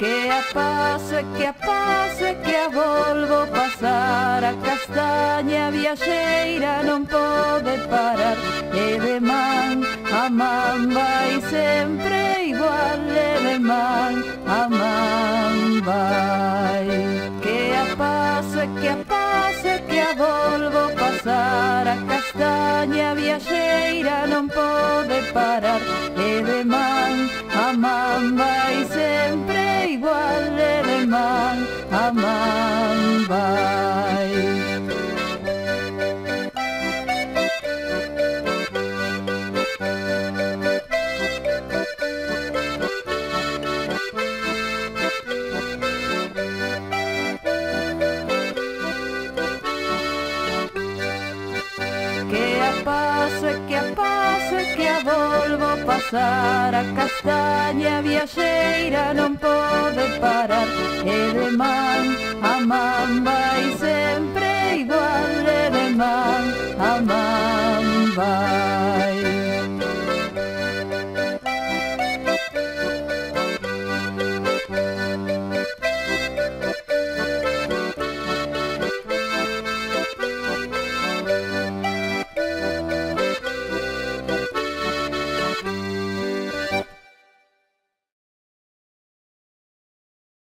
Que a pase, que a pase, que a volvo pasar. A castaña viaxeira non pode parar. E de man a man vai sempre igual E de man a man vai. Que a pase, que a pase, que a volvo pasar. A castaña viaxeira non pode parar. E de man a Samambay Que a paso, que a paso, que a volvo pasar. A castaña viaxeira non pode parar. E de mar I'm a Amama